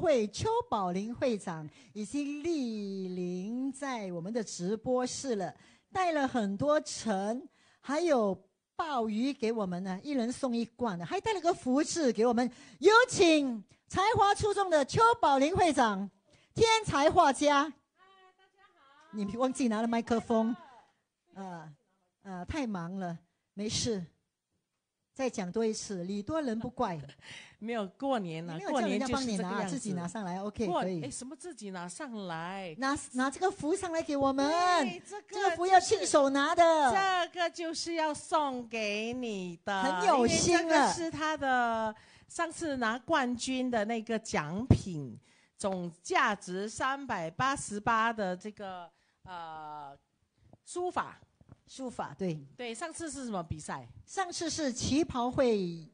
会邱宝林会长已经莅临在我们的直播室了，带了很多橙，还有鲍鱼给我们呢，一人送一罐的，还带了个福字给我们。有请才华出众的邱宝林会长，天才画家。嗨，大家好你忘记拿了麦克风，啊，啊，太忙了，没事。再讲多一次，礼多人不怪。没有过年了，没有叫人家帮你拿，自己拿上来，OK，可以。哎，什么自己拿上来？拿拿这个福上来给我们。这个这个福要亲手拿的。这个就是要送给你的，很有心啊。是他的上次拿冠军的那个奖品，总价值三百八十八的这个呃书法。书法对对，上次是什么比赛？上次是旗袍会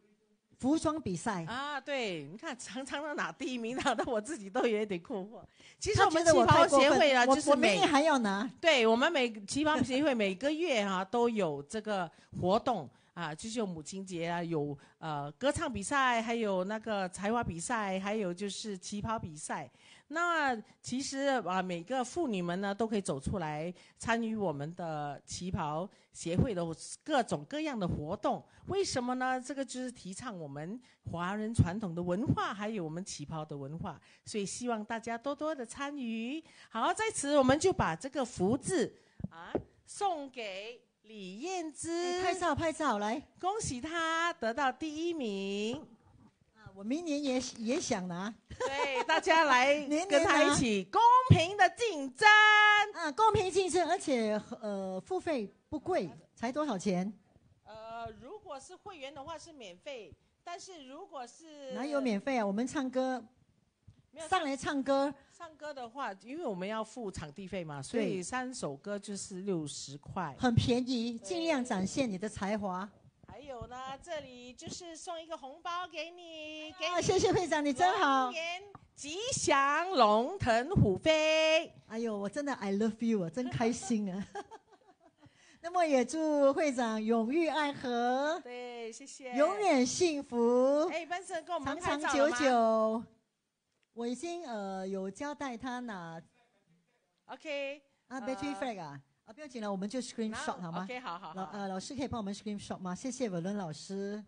服装比赛啊！对，你看常常都拿第一名，拿到我自己都有点困惑。其实我们旗袍协会啊，就是每年还要拿。对我们每旗袍协会每个月哈都有这个活动啊，就是有母亲节啊，有呃歌唱比赛，还有那个才华比赛，还有就是旗袍比赛。那其实啊，每个妇女们呢都可以走出来参与我们的旗袍协会的各种各样的活动。为什么呢？这个就是提倡我们华人传统的文化，还有我们旗袍的文化。所以希望大家多多的参与。好，在此我们就把这个福字啊送给李燕姿，照拍照来，恭喜他得到第一名。我明年也也想拿，对，大家来跟他一起公平的竞争啊，公平竞争，而且呃付费不贵，才多少钱？呃，如果是会员的话是免费，但是如果是哪有免费啊？我们唱歌，上来唱歌，唱歌的话，因为我们要付场地费嘛，所以三首歌就是六十块，很便宜，尽量展现你的才华。还有呢，这里就是送一个红包给你，给谢谢会长，你真好。吉祥，龙腾虎飞。哎呦，我真的 I love you 啊，真开心啊。那么也祝会长永浴爱河，对，谢谢，永远幸福。哎，班生跟我们长长久久。我已经呃有交代他拿，OK，啊，battery flag 啊。啊不要紧了，我们就 screen shot 好吗？OK，好好。老呃，老师可以帮我们 screen shot 吗？谢谢文伦老师。